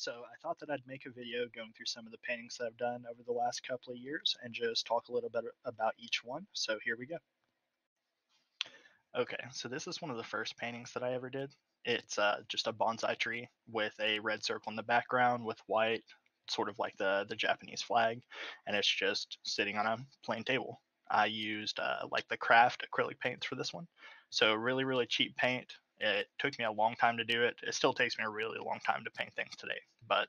So I thought that I'd make a video going through some of the paintings that I've done over the last couple of years and just talk a little bit about each one. So here we go. Okay, so this is one of the first paintings that I ever did. It's uh, just a bonsai tree with a red circle in the background with white, sort of like the, the Japanese flag, and it's just sitting on a plain table. I used uh, like the craft acrylic paints for this one. So really, really cheap paint. It took me a long time to do it. It still takes me a really long time to paint things today. But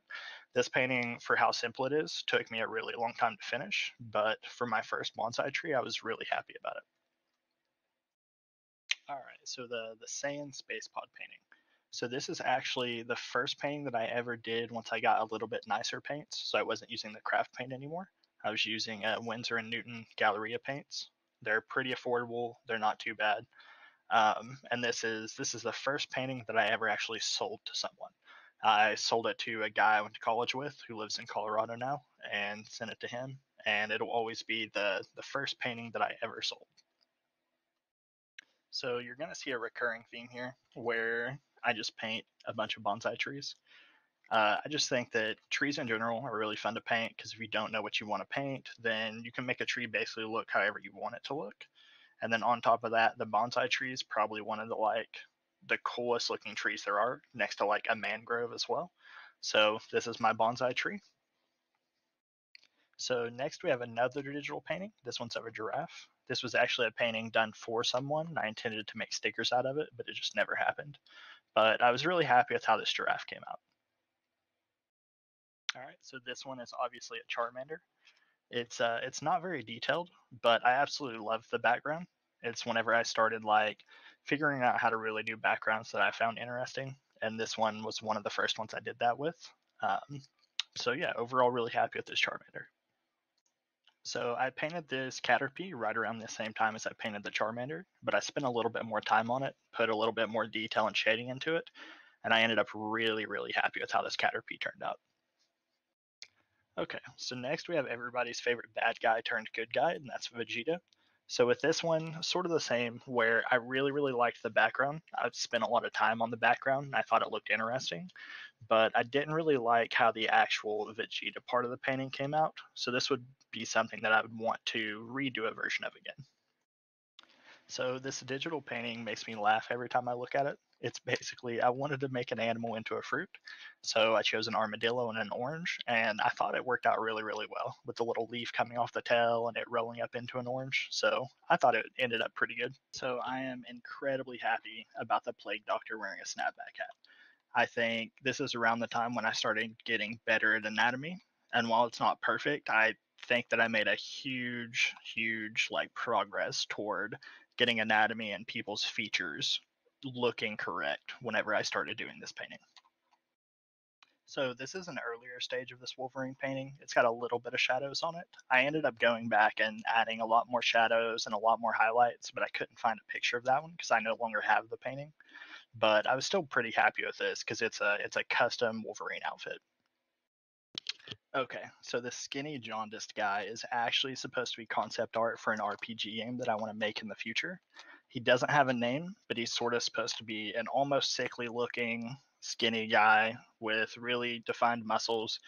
this painting, for how simple it is, took me a really long time to finish. But for my first bonsai tree, I was really happy about it. All right, so the, the Saiyan Space Pod painting. So this is actually the first painting that I ever did once I got a little bit nicer paints. So I wasn't using the craft paint anymore. I was using uh, Winsor and Newton Galleria paints. They're pretty affordable. They're not too bad. Um, and this is this is the first painting that I ever actually sold to someone. I sold it to a guy I went to college with who lives in Colorado now, and sent it to him. And it'll always be the the first painting that I ever sold. So you're gonna see a recurring theme here where I just paint a bunch of bonsai trees. Uh, I just think that trees in general are really fun to paint because if you don't know what you want to paint, then you can make a tree basically look however you want it to look. And then on top of that, the bonsai tree is probably one of the like the coolest looking trees there are, next to like a mangrove as well. So this is my bonsai tree. So next we have another digital painting. This one's of a giraffe. This was actually a painting done for someone. I intended to make stickers out of it, but it just never happened. But I was really happy with how this giraffe came out. All right, so this one is obviously a Charmander. It's uh, it's not very detailed, but I absolutely love the background. It's whenever I started like figuring out how to really do backgrounds that I found interesting, and this one was one of the first ones I did that with. Um, so yeah, overall, really happy with this Charmander. So I painted this Caterpie right around the same time as I painted the Charmander, but I spent a little bit more time on it, put a little bit more detail and shading into it, and I ended up really, really happy with how this Caterpie turned out. Okay, so next we have everybody's favorite bad guy turned good guy, and that's Vegeta. So with this one, sort of the same, where I really, really liked the background. I've spent a lot of time on the background, and I thought it looked interesting, but I didn't really like how the actual Vegeta part of the painting came out. So this would be something that I would want to redo a version of again. So this digital painting makes me laugh every time I look at it. It's basically I wanted to make an animal into a fruit, so I chose an armadillo and an orange, and I thought it worked out really, really well with the little leaf coming off the tail and it rolling up into an orange. So I thought it ended up pretty good. So I am incredibly happy about the plague doctor wearing a snapback hat. I think this is around the time when I started getting better at anatomy, and while it's not perfect, I think that I made a huge, huge like progress toward getting anatomy and people's features looking correct whenever I started doing this painting. So this is an earlier stage of this Wolverine painting. It's got a little bit of shadows on it. I ended up going back and adding a lot more shadows and a lot more highlights, but I couldn't find a picture of that one because I no longer have the painting. But I was still pretty happy with this because it's a it's a custom Wolverine outfit. Okay, so the skinny jaundiced guy is actually supposed to be concept art for an RPG game that I want to make in the future. He doesn't have a name, but he's sort of supposed to be an almost sickly looking, skinny guy with really defined muscles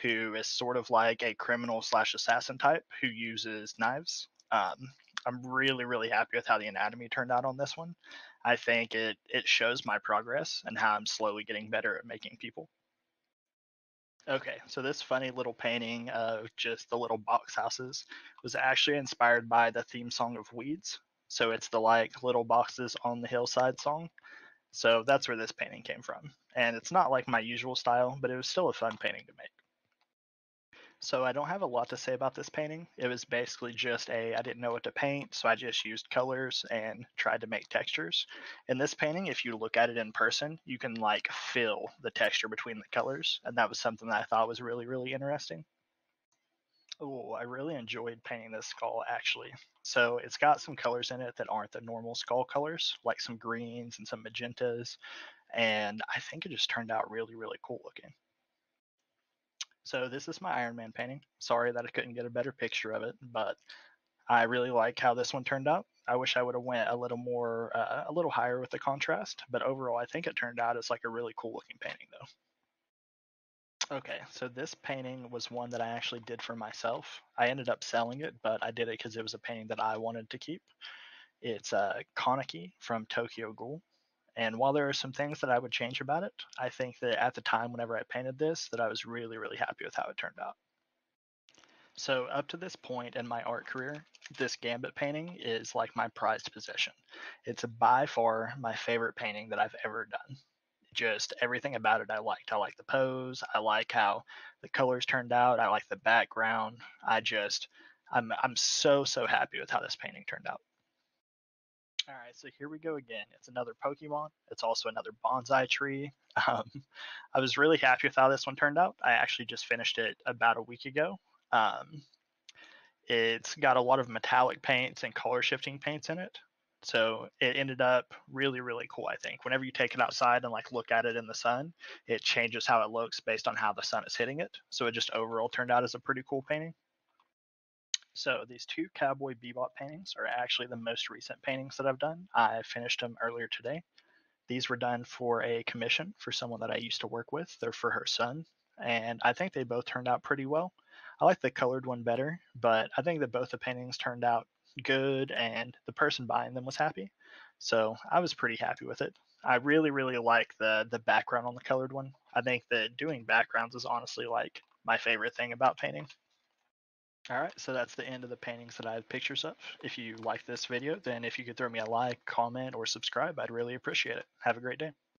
who is sort of like a criminal slash assassin type who uses knives. Um, I'm really, really happy with how the anatomy turned out on this one. I think it, it shows my progress and how I'm slowly getting better at making people. Okay, so this funny little painting of just the little box houses was actually inspired by the theme song of Weeds. So it's the like little boxes on the hillside song. So that's where this painting came from. And it's not like my usual style, but it was still a fun painting to make. So I don't have a lot to say about this painting. It was basically just a I didn't know what to paint, so I just used colors and tried to make textures. In this painting, if you look at it in person, you can like feel the texture between the colors, and that was something that I thought was really really interesting. Oh, I really enjoyed painting this skull actually. So it's got some colors in it that aren't the normal skull colors, like some greens and some magentas, and I think it just turned out really really cool looking. So this is my Iron Man painting. Sorry that I couldn't get a better picture of it, but I really like how this one turned out. I wish I would have went a little more, uh, a little higher with the contrast, but overall I think it turned out as like a really cool looking painting though. Okay, so this painting was one that I actually did for myself. I ended up selling it, but I did it because it was a painting that I wanted to keep. It's uh, Kaneki from Tokyo Ghoul. And while there are some things that I would change about it, I think that at the time, whenever I painted this, that I was really, really happy with how it turned out. So up to this point in my art career, this Gambit painting is like my prized possession. It's by far my favorite painting that I've ever done just everything about it I liked. I like the pose. I like how the colors turned out. I like the background. I just I'm I'm so so happy with how this painting turned out. All right, so here we go again. It's another Pokemon. It's also another bonsai tree. Um, I was really happy with how this one turned out. I actually just finished it about a week ago. Um, it's got a lot of metallic paints and color shifting paints in it. So it ended up really, really cool. I think whenever you take it outside and like look at it in the sun, it changes how it looks based on how the sun is hitting it. So it just overall turned out as a pretty cool painting. So these two Cowboy Bebop paintings are actually the most recent paintings that I've done. I finished them earlier today. These were done for a commission for someone that I used to work with. They're for her son, and I think they both turned out pretty well. I like the colored one better, but I think that both the paintings turned out good and the person buying them was happy. So I was pretty happy with it. I really, really like the the background on the colored one. I think that doing backgrounds is honestly like my favorite thing about painting. All right, so that's the end of the paintings that I have pictures of. If you like this video, then if you could throw me a like, comment, or subscribe, I'd really appreciate it. Have a great day.